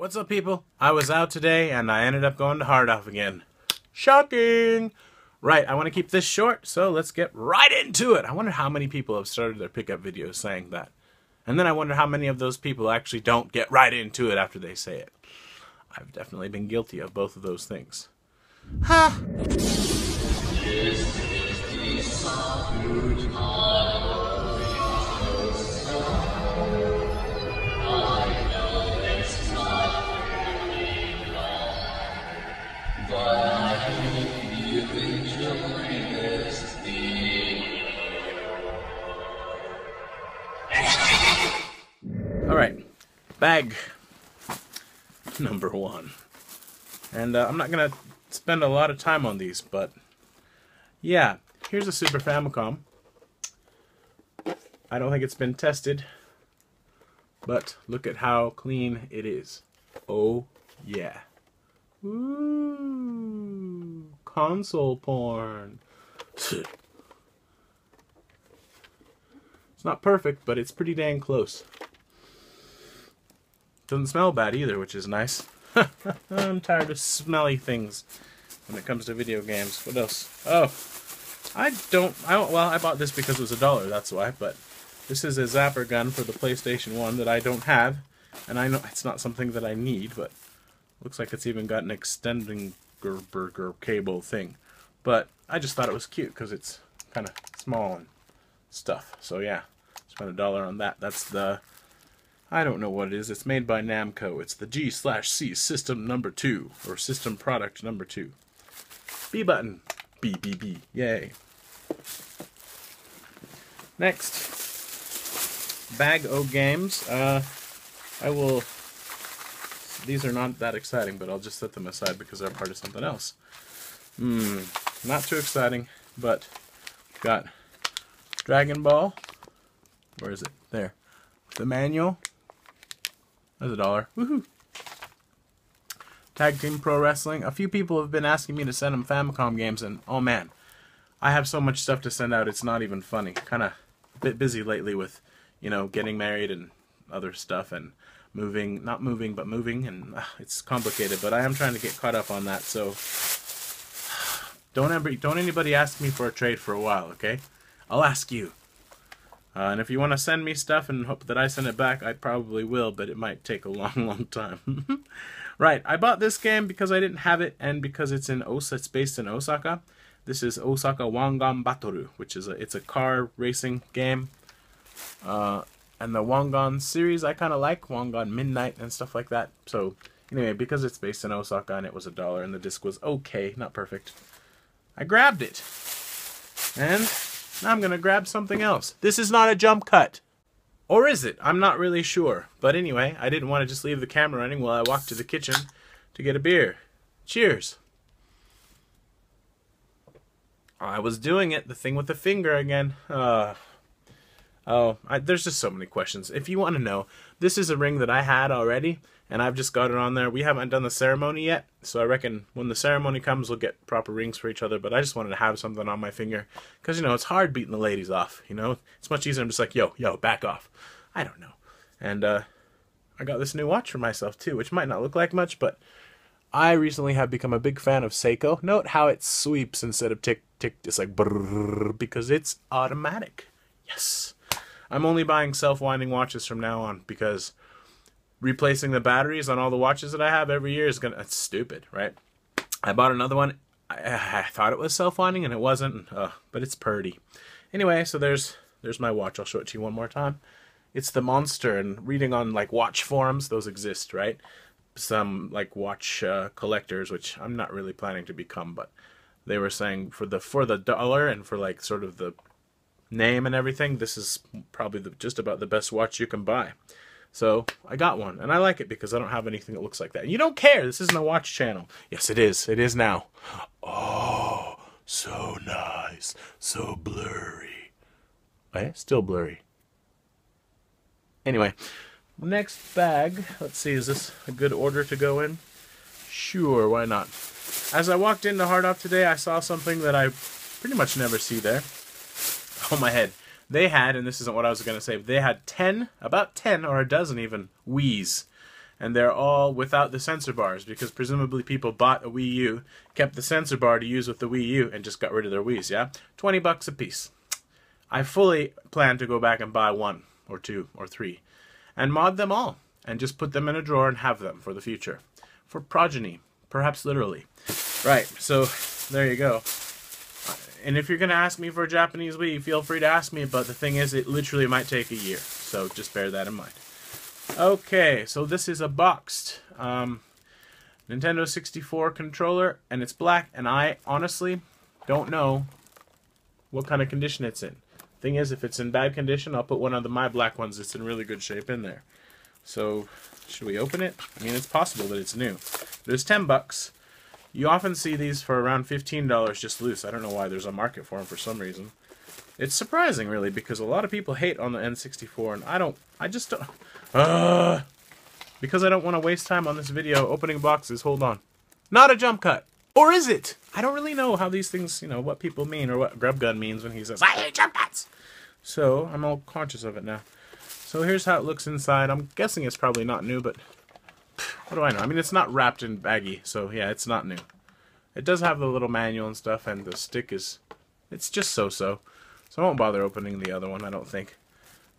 What's up, people? I was out today and I ended up going to Hard Off again. Shocking! Right, I want to keep this short, so let's get right into it. I wonder how many people have started their pickup videos saying that. And then I wonder how many of those people actually don't get right into it after they say it. I've definitely been guilty of both of those things. Ha! All right, bag number one. And uh, I'm not going to spend a lot of time on these, but yeah, here's a Super Famicom. I don't think it's been tested, but look at how clean it is. Oh, yeah. Ooh, console porn. It's not perfect, but it's pretty dang close. Doesn't smell bad either, which is nice. I'm tired of smelly things when it comes to video games. What else? Oh, I don't. I don't, well, I bought this because it was a dollar. That's why. But this is a zapper gun for the PlayStation One that I don't have, and I know it's not something that I need. But looks like it's even got an extending burger cable thing. But I just thought it was cute because it's kind of small and stuff. So yeah, spent a dollar on that. That's the I don't know what it is. It's made by Namco. It's the G slash C system number two, or system product number two. B button. B, B, B. Yay. Next. Bag O Games. Uh, I will... These are not that exciting, but I'll just set them aside because they're part of something else. Hmm. Not too exciting, but got Dragon Ball. Where is it? There. The manual. That's a dollar. Woohoo! Tag Team Pro Wrestling. A few people have been asking me to send them Famicom games, and oh man, I have so much stuff to send out, it's not even funny. Kind of a bit busy lately with, you know, getting married and other stuff, and moving, not moving, but moving, and uh, it's complicated, but I am trying to get caught up on that, so don't ever, don't anybody ask me for a trade for a while, okay? I'll ask you. Uh, and if you want to send me stuff and hope that I send it back, I probably will, but it might take a long, long time. right, I bought this game because I didn't have it and because it's in Osaka. It's based in Osaka. This is Osaka Wangan Batoru, which is a it's a car racing game. Uh, and the Wangan series I kind of like Wangan Midnight and stuff like that. So anyway, because it's based in Osaka and it was a dollar and the disc was okay, not perfect, I grabbed it. And now I'm going to grab something else. This is not a jump cut. Or is it? I'm not really sure. But anyway, I didn't want to just leave the camera running while I walked to the kitchen to get a beer. Cheers. I was doing it, the thing with the finger again. Uh, oh, I, there's just so many questions. If you want to know, this is a ring that I had already, and I've just got it on there. We haven't done the ceremony yet, so I reckon when the ceremony comes, we'll get proper rings for each other. But I just wanted to have something on my finger because you know it's hard beating the ladies off. You know, it's much easier. I'm just like, yo, yo, back off. I don't know. And uh, I got this new watch for myself too, which might not look like much, but I recently have become a big fan of Seiko. Note how it sweeps instead of tick tick. It's like brrr, because it's automatic. Yes. I'm only buying self-winding watches from now on because replacing the batteries on all the watches that I have every year is gonna. It's stupid, right? I bought another one. I, I thought it was self-winding and it wasn't, uh, but it's purdy. Anyway, so there's there's my watch. I'll show it to you one more time. It's the monster, and reading on like watch forums, those exist, right? Some like watch uh, collectors, which I'm not really planning to become, but they were saying for the for the dollar and for like sort of the name and everything, this is probably the, just about the best watch you can buy. So I got one, and I like it because I don't have anything that looks like that. And you don't care. This isn't a watch channel. Yes, it is. It is now. Oh, so nice. So blurry. Eh? Still blurry. Anyway, next bag. Let's see, is this a good order to go in? Sure, why not? As I walked into Hard Off today, I saw something that I pretty much never see there. Oh, my head. They had, and this isn't what I was going to say, they had 10, about 10 or a dozen even, Wii's. and they're all without the sensor bars because presumably people bought a Wii U, kept the sensor bar to use with the Wii U, and just got rid of their Wii's. Yeah, twenty bucks a piece. I fully plan to go back and buy one or two or three, and mod them all, and just put them in a drawer and have them for the future, for progeny, perhaps literally. Right. So there you go. And if you're gonna ask me for a Japanese Wii, feel free to ask me. But the thing is, it literally might take a year, so just bear that in mind. Okay, so this is a boxed um, Nintendo 64 controller, and it's black, and I honestly don't know what kind of condition it's in. Thing is, if it's in bad condition, I'll put one of the my black ones that's in really good shape in there. So, should we open it? I mean, it's possible that it's new. There's 10 bucks. You often see these for around $15 just loose. I don't know why there's a market for them for some reason. It's surprising, really, because a lot of people hate on the N64, and I don't, I just don't, uh, because I don't want to waste time on this video opening boxes, hold on. Not a jump cut. Or is it? I don't really know how these things, you know, what people mean or what Grubgun means when he says, I hate jump cuts. So, I'm all conscious of it now. So here's how it looks inside. I'm guessing it's probably not new, but what do I know? I mean, it's not wrapped in baggy, so yeah, it's not new. It does have the little manual and stuff, and the stick is, it's just so-so. So I won't bother opening the other one, I don't think.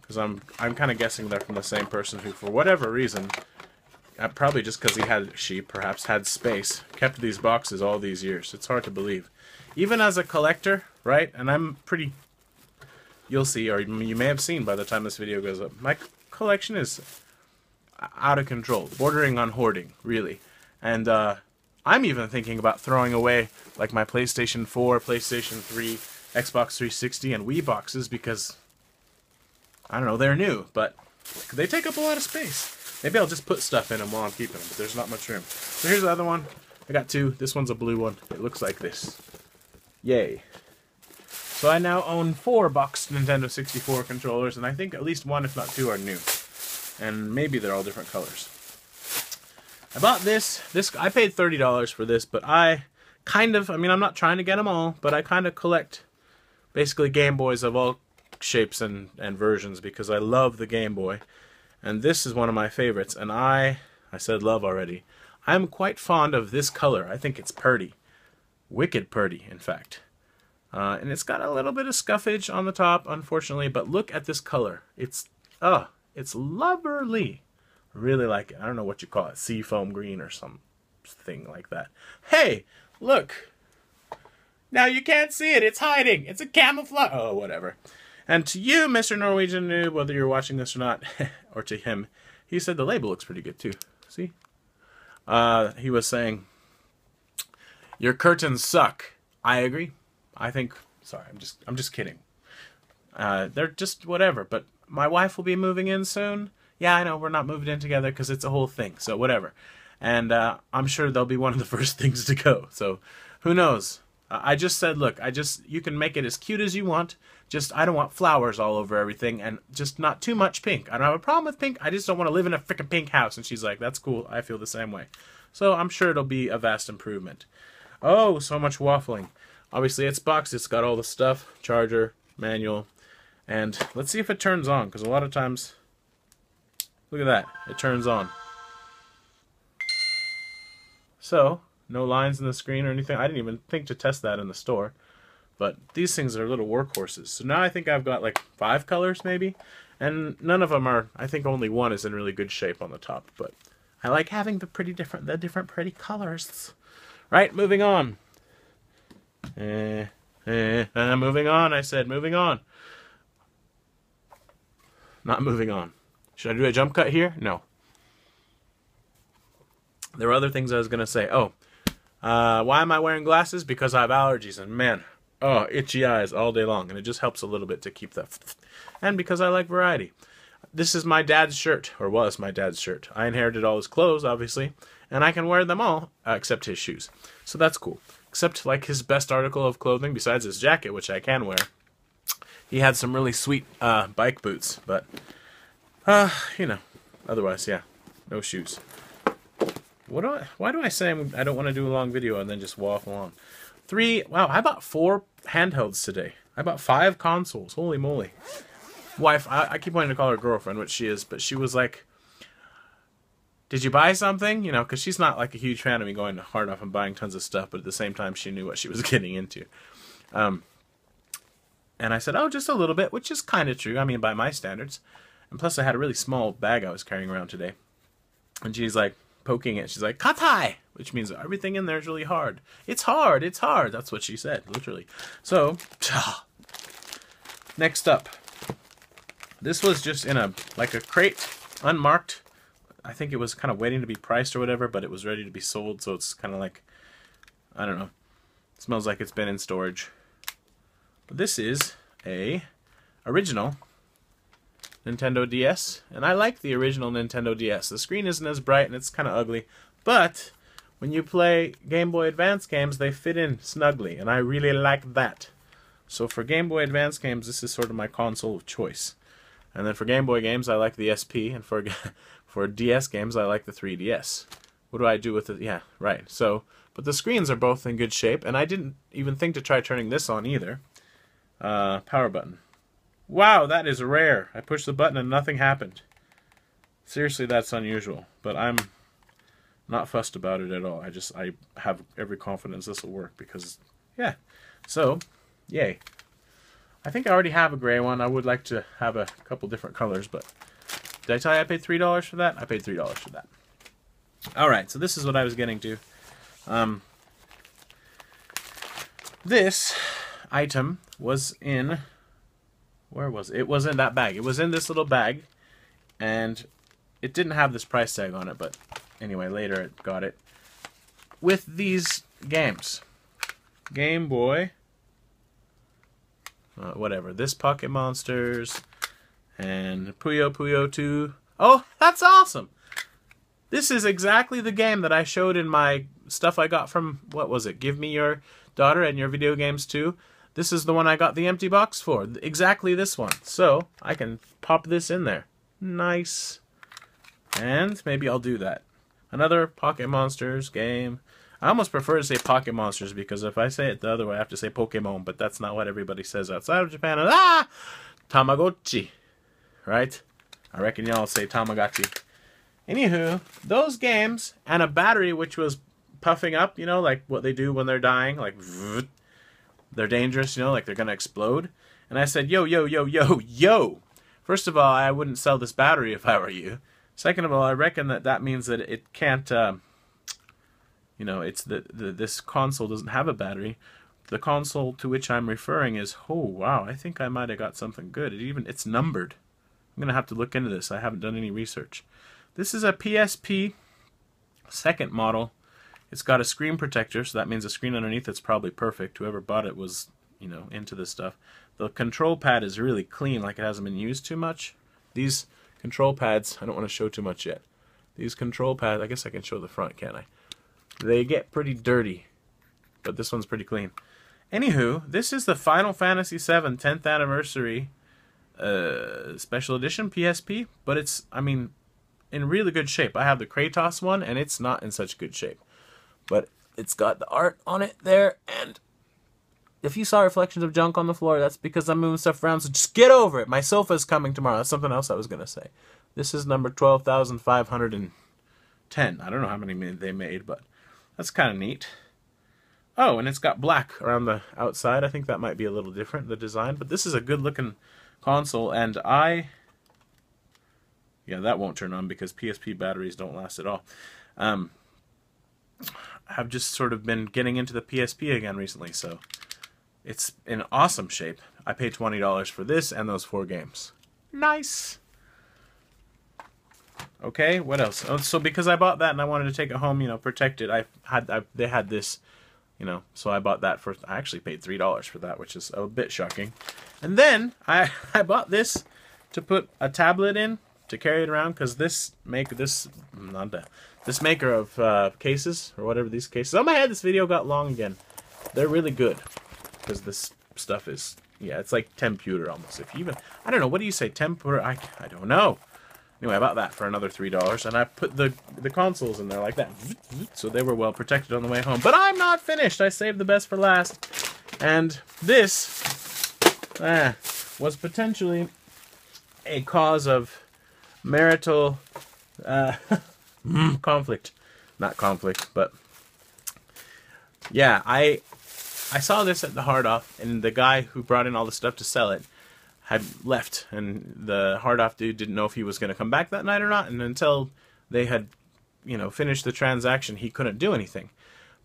Because I'm, I'm kind of guessing they're from the same person who, for whatever reason, uh, probably just because he had, she perhaps had space, kept these boxes all these years. It's hard to believe. Even as a collector, right, and I'm pretty you'll see, or you may have seen by the time this video goes up, my collection is out of control, bordering on hoarding, really. And uh, I'm even thinking about throwing away like my PlayStation 4, PlayStation 3, Xbox 360, and Wii boxes because I don't know, they're new, but they take up a lot of space. Maybe I'll just put stuff in them while I'm keeping them, but there's not much room. So here's the other one. I got two. This one's a blue one. It looks like this. Yay. So I now own four boxed Nintendo 64 controllers, and I think at least one, if not two, are new. And maybe they're all different colors. I bought this. This I paid $30 for this, but I kind of, I mean, I'm not trying to get them all, but I kind of collect basically Game Boys of all shapes and, and versions because I love the Game Boy. And this is one of my favorites, and I, I said love already. I'm quite fond of this color. I think it's purty. Wicked purty, in fact. Uh, and it's got a little bit of scuffage on the top, unfortunately, but look at this color. It's, uh, it's lovely. Really like it. I don't know what you call it, seafoam green or something like that. Hey, look. Now you can't see it. It's hiding. It's a camouflage. Oh, whatever. And to you, Mr. Norwegian Noob, whether you're watching this or not, or to him, he said the label looks pretty good too. See? Uh, he was saying, Your curtains suck. I agree. I think. Sorry, I'm just I'm just kidding. Uh, they're just whatever. But my wife will be moving in soon. Yeah, I know we're not moving in together because it's a whole thing. So whatever. And uh, I'm sure they'll be one of the first things to go. So who knows? I just said, look, I just you can make it as cute as you want. Just I don't want flowers all over everything, and just not too much pink. I don't have a problem with pink. I just don't want to live in a freaking pink house. And she's like, that's cool. I feel the same way. So I'm sure it'll be a vast improvement. Oh, so much waffling. Obviously, it's boxed. It's got all the stuff, charger, manual, and let's see if it turns on, because a lot of times, look at that, it turns on. So, no lines in the screen or anything. I didn't even think to test that in the store. But these things are little workhorses. So now I think I've got like five colors maybe. And none of them are, I think only one is in really good shape on the top. But I like having the pretty different, the different pretty colors. Right, moving on. Eh, eh, uh, moving on, I said, moving on. Not moving on. Should I do a jump cut here? No. There were other things I was going to say. Oh, uh, why am I wearing glasses? Because I have allergies, and man, oh, itchy eyes all day long, and it just helps a little bit to keep that. And because I like variety. This is my dad's shirt, or was my dad's shirt. I inherited all his clothes, obviously, and I can wear them all, uh, except his shoes. So that's cool except like his best article of clothing besides his jacket, which I can wear. He had some really sweet uh, bike boots, but uh, you know, otherwise, yeah, no shoes. What do I? Why do I say I'm, I do not want to do a long video and then just waffle on? Three. Wow, I bought four handhelds today. I bought five consoles. Holy moly! Wife, I, I keep wanting to call her girlfriend, which she is, but she was like, did you buy something? You know, because she's not like a huge fan of me going hard off and buying tons of stuff, but at the same time, she knew what she was getting into. Um, and I said, oh, just a little bit, which is kind of true. I mean, by my standards. And plus, I had a really small bag I was carrying around today. And she's like poking it. She's like, katai, which means everything in there is really hard. It's hard. It's hard. That's what she said, literally. So, next up. This was just in a, like a crate, unmarked. I think it was kind of waiting to be priced or whatever, but it was ready to be sold. So it's kind of like, I don't know. It smells like it's been in storage. But this is a original Nintendo DS, and I like the original Nintendo DS. The screen isn't as bright and it's kind of ugly, but when you play Game Boy Advance games, they fit in snugly, and I really like that. So for Game Boy Advance games, this is sort of my console of choice. And then for Game Boy games, I like the SP, and for for DS games, I like the 3DS. What do I do with it? Yeah, right. So, but the screens are both in good shape, and I didn't even think to try turning this on either. Uh, power button. Wow, that is rare. I pushed the button and nothing happened. Seriously, that's unusual. But I'm not fussed about it at all. I just, I have every confidence this will work because, yeah. So, yay. I think I already have a gray one. I would like to have a couple different colors, but did I tell you I paid $3 for that? I paid $3 for that. Alright, so this is what I was getting to. Um, this item was in where was it? It was in that bag. It was in this little bag, and it didn't have this price tag on it, but anyway, later it got it. With these games. Game Boy, uh, whatever. This Pocket Monsters, and Puyo Puyo 2. Oh, that's awesome! This is exactly the game that I showed in my stuff I got from, what was it? Give me your daughter and your video games too. This is the one I got the empty box for. Exactly this one. So, I can pop this in there. Nice. And maybe I'll do that. Another Pocket Monsters game. I almost prefer to say Pocket Monsters because if I say it the other way, I have to say Pokemon, but that's not what everybody says outside of Japan. Ah! Tamagotchi. Right? I reckon y'all say Tamagotchi. Anywho, those games and a battery which was puffing up, you know, like what they do when they're dying, like they're dangerous, you know, like they're gonna explode. And I said, yo, yo, yo, yo, yo. First of all, I wouldn't sell this battery if I were you. Second of all, I reckon that that means that it can't, uh, you know, it's the, the this console doesn't have a battery. The console to which I'm referring is, oh wow, I think I might have got something good. It even it's numbered. I'm gonna have to look into this. I haven't done any research. This is a PSP second model it's got a screen protector, so that means the screen underneath it's probably perfect. Whoever bought it was, you know, into this stuff. The control pad is really clean, like it hasn't been used too much. These control pads, I don't want to show too much yet. These control pads, I guess I can show the front, can't I? They get pretty dirty, but this one's pretty clean. Anywho, this is the Final Fantasy VII 10th Anniversary uh, Special Edition PSP, but it's, I mean, in really good shape. I have the Kratos one, and it's not in such good shape. But it's got the art on it there, and if you saw reflections of junk on the floor, that's because I'm moving stuff around, so just get over it. My sofa's coming tomorrow. That's something else I was going to say. This is number 12,510. I don't know how many they made, but that's kind of neat. Oh, and it's got black around the outside. I think that might be a little different, the design, but this is a good looking console, and I... Yeah, that won't turn on because PSP batteries don't last at all. Um, have just sort of been getting into the PSP again recently, so it's in awesome shape. I paid $20 for this and those four games. Nice. Okay, what else? Oh, so because I bought that and I wanted to take it home, you know, protect it, I had I, they had this, you know, so I bought that for I actually paid three dollars for that, which is a bit shocking. And then I I bought this to put a tablet in to carry it around because this make this not that this maker of uh, cases, or whatever these cases. Oh my head, this video got long again. They're really good. Because this stuff is, yeah, it's like tempura almost. If you even, I don't know, what do you say, tempura? I, I don't know. Anyway, I bought that for another $3, and I put the, the consoles in there like that. So they were well protected on the way home. But I'm not finished. I saved the best for last. And this ah, was potentially a cause of marital uh, Mm, conflict. Not conflict, but yeah, I I saw this at the hard off, and the guy who brought in all the stuff to sell it had left, and the hard off dude didn't know if he was going to come back that night or not, and until they had, you know, finished the transaction, he couldn't do anything.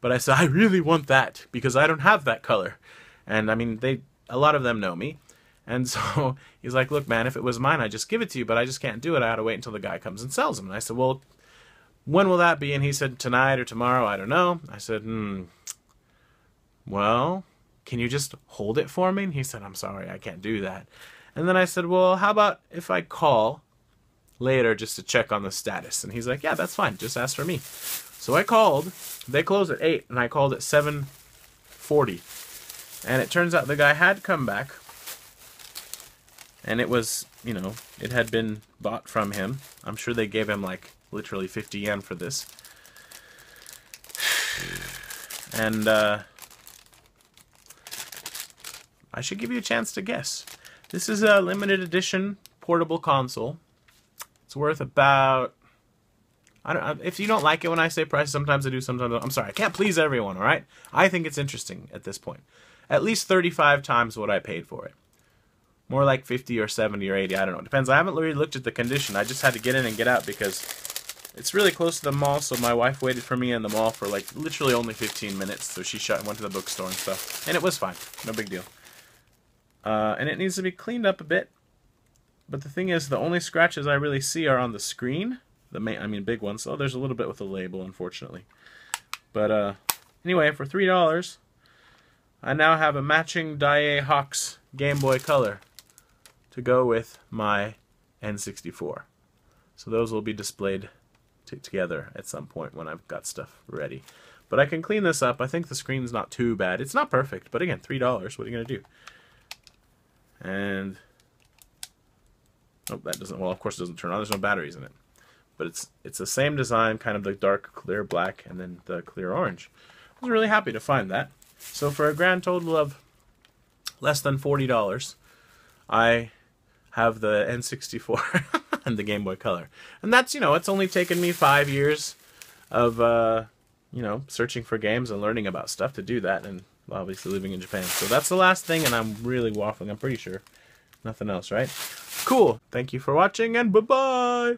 But I said, I really want that because I don't have that color, and I mean, they a lot of them know me, and so he's like, look, man, if it was mine, I'd just give it to you, but I just can't do it. I got to wait until the guy comes and sells them. And I said, well, when will that be? And he said, tonight or tomorrow. I don't know. I said, hmm, well, can you just hold it for me? And he said, I'm sorry, I can't do that. And then I said, well, how about if I call later just to check on the status? And he's like, yeah, that's fine. Just ask for me. So I called. They closed at 8, and I called at 7.40. And it turns out the guy had come back. And it was, you know, it had been bought from him. I'm sure they gave him, like, literally 50 yen for this. And, uh, I should give you a chance to guess. This is a limited edition portable console. It's worth about I don't if you don't like it when I say price, sometimes I do, sometimes I am sorry. I can't please everyone, all right? I think it's interesting at this point. At least 35 times what I paid for it. More like 50 or 70 or 80, I don't know. It depends. I haven't really looked at the condition. I just had to get in and get out because it's really close to the mall, so my wife waited for me in the mall for like literally only 15 minutes. So she shut and went to the bookstore and stuff. And it was fine. No big deal. Uh, and it needs to be cleaned up a bit. But the thing is, the only scratches I really see are on the screen. The main, I mean, big ones. Oh, there's a little bit with the label, unfortunately. But uh, anyway, for three dollars, I now have a matching Daiei Hawks Game Boy Color to go with my N64. So those will be displayed together at some point when I've got stuff ready. But I can clean this up. I think the screen's not too bad. It's not perfect, but again, $3. What are you going to do? And oh, that doesn't. Well, of course, it doesn't turn on. There's no batteries in it, but it's it's the same design, kind of the dark clear black and then the clear orange. I was really happy to find that. So for a grand total of less than forty dollars, I have the N64 and the Game Boy Color, and that's you know it's only taken me five years of uh, you know searching for games and learning about stuff to do that, and obviously living in Japan. So that's the last thing, and I'm really waffling. I'm pretty sure. Nothing else, right? Cool. Thank you for watching, and bye-bye!